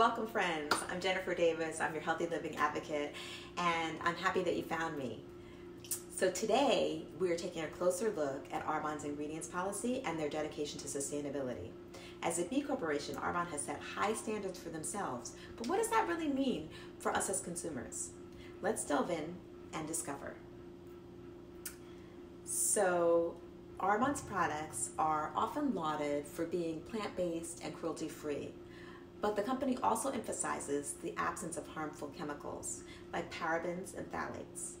Welcome, friends. I'm Jennifer Davis. I'm your healthy living advocate, and I'm happy that you found me. So, today we are taking a closer look at Arbonne's ingredients policy and their dedication to sustainability. As a B Corporation, Arbonne has set high standards for themselves, but what does that really mean for us as consumers? Let's delve in and discover. So, Arbonne's products are often lauded for being plant based and cruelty free. But the company also emphasizes the absence of harmful chemicals like parabens and phthalates.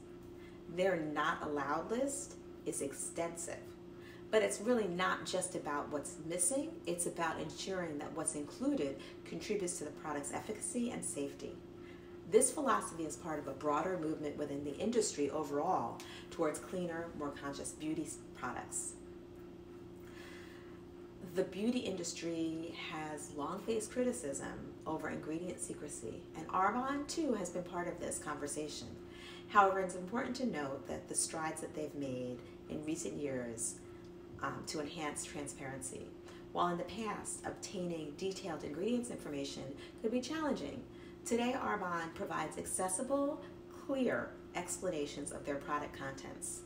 Their not allowed list is extensive, but it's really not just about what's missing, it's about ensuring that what's included contributes to the product's efficacy and safety. This philosophy is part of a broader movement within the industry overall towards cleaner, more conscious beauty products the beauty industry has long faced criticism over ingredient secrecy, and Arbonne too has been part of this conversation. However, it's important to note that the strides that they've made in recent years um, to enhance transparency. While in the past, obtaining detailed ingredients information could be challenging, today Arbonne provides accessible, clear explanations of their product contents.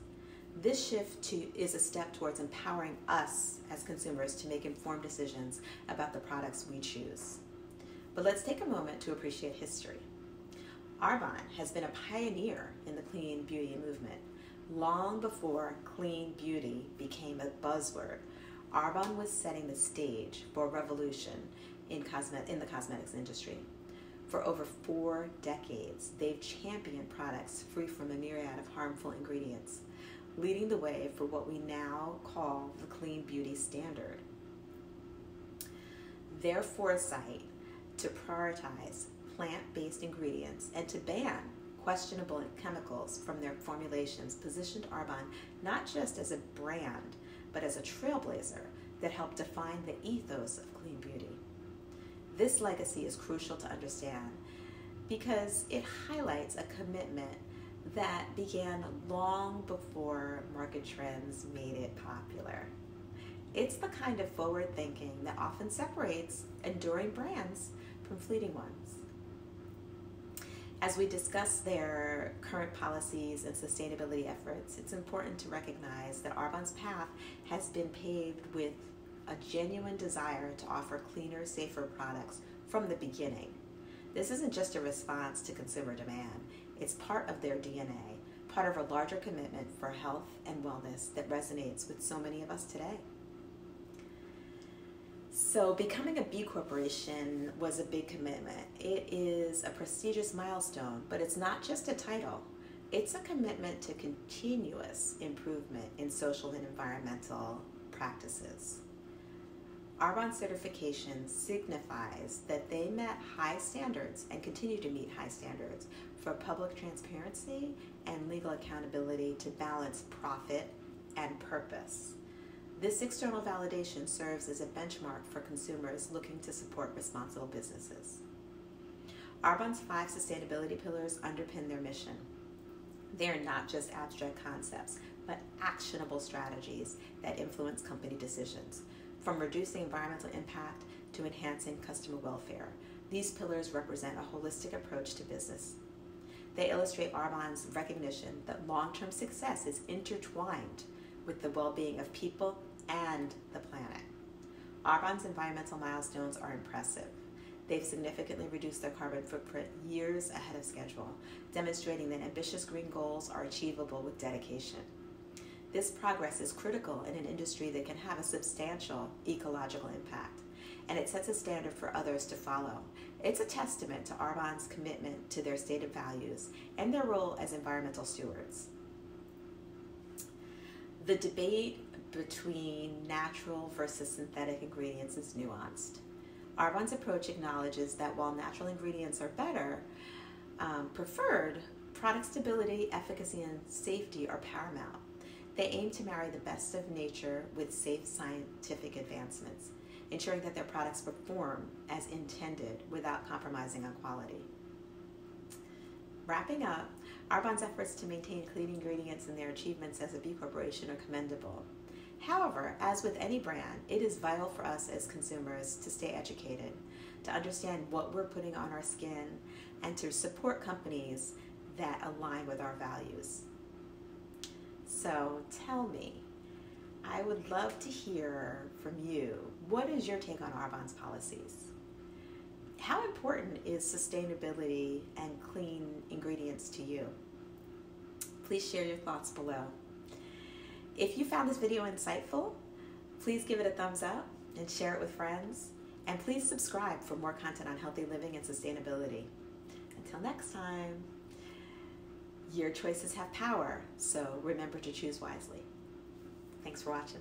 This shift to, is a step towards empowering us as consumers to make informed decisions about the products we choose. But let's take a moment to appreciate history. Arbonne has been a pioneer in the clean beauty movement. Long before clean beauty became a buzzword, Arbonne was setting the stage for revolution in, cosmet- in the cosmetics industry. For over four decades, they've championed products free from a myriad of harmful ingredients leading the way for what we now call the clean beauty standard. Their foresight to prioritize plant based ingredients and to ban questionable chemicals from their formulations positioned Arbonne not just as a brand, but as a trailblazer that helped define the ethos of clean beauty. This legacy is crucial to understand because it highlights a commitment that began long before market trends made it popular. It's the kind of forward thinking that often separates enduring brands from fleeting ones. As we discuss their current policies and sustainability efforts, it's important to recognize that Arbonne's path has been paved with a genuine desire to offer cleaner, safer products from the beginning. This isn't just a response to consumer demand, it's part of their DNA, part of a larger commitment for health and wellness that resonates with so many of us today. So, becoming a B Corporation was a big commitment. It is a prestigious milestone, but it's not just a title, it's a commitment to continuous improvement in social and environmental practices. Arbonne certification signifies that they met high standards and continue to meet high standards for public transparency and legal accountability to balance profit and purpose. This external validation serves as a benchmark for consumers looking to support responsible businesses. Arbonne's five sustainability pillars underpin their mission. They are not just abstract concepts, but actionable strategies that influence company decisions from reducing environmental impact to enhancing customer welfare. These pillars represent a holistic approach to business. They illustrate Arbonne's recognition that long term success is intertwined with the well being of people and the planet. Arbonne's environmental milestones are impressive. They've significantly reduced their carbon footprint years ahead of schedule, demonstrating that ambitious green goals are achievable with dedication. This progress is critical in an industry that can have a substantial ecological impact, and it sets a standard for others to follow. It's a testament to Arbonne's commitment to their stated values and their role as environmental stewards. The debate between natural versus synthetic ingredients is nuanced. Arbonne's approach acknowledges that while natural ingredients are better, um, preferred, product stability, efficacy, and safety are paramount. They aim to marry the best of nature with safe scientific advancements, ensuring that their products perform as intended without compromising on quality. Wrapping up, Arbonne's efforts to maintain clean ingredients and their achievements as a B Corporation are commendable. However, as with any brand, it is vital for us as consumers to stay educated. to understand what we're putting on our skin and to support companies that align with our values. So tell me, I would love to hear from you. What is your take on Arbonne's policies? How important is sustainability and clean ingredients to you? Please share your thoughts below. If you found this video insightful, please give it a thumbs up and share it with friends. And please subscribe for more content on healthy living and sustainability. Until next time, your choices have power, so remember to choose wisely. Thanks for watching.